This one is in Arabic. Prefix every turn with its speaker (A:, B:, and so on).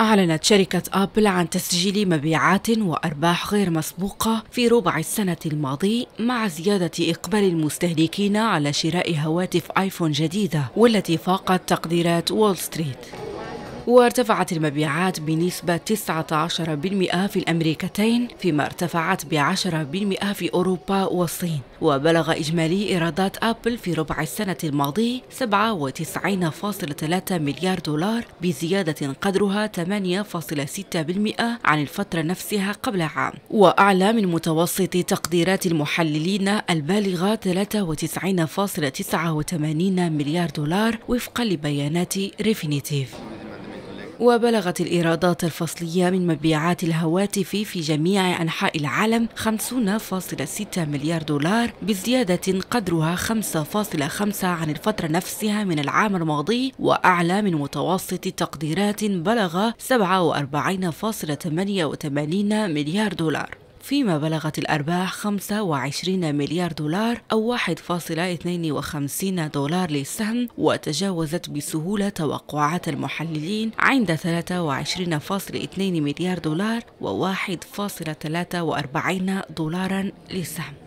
A: أعلنت شركة أبل عن تسجيل مبيعات وأرباح غير مسبوقة في ربع السنة الماضي مع زيادة إقبال المستهلكين على شراء هواتف آيفون جديدة والتي فاقت تقديرات وول ستريت. وارتفعت المبيعات بنسبة 19% في الأمريكتين فيما ارتفعت ب 10% في أوروبا والصين. وبلغ إجمالي إيرادات أبل في ربع السنة الماضي 97.3 مليار دولار بزيادة قدرها 8.6% عن الفترة نفسها قبل عام. وأعلى من متوسط تقديرات المحللين البالغة 93.89 مليار دولار وفقا لبيانات ريفينيتيف. وبلغت الإيرادات الفصلية من مبيعات الهواتف في جميع أنحاء العالم 50.6 مليار دولار بزيادة قدرها 5.5 عن الفترة نفسها من العام الماضي وأعلى من متوسط تقديرات بلغ 47.88 مليار دولار. فيما بلغت الأرباح 25 مليار دولار أو 1.52 دولار للسهم وتجاوزت بسهولة توقعات المحللين عند 23.2 مليار دولار و1.43 دولارا للسهم.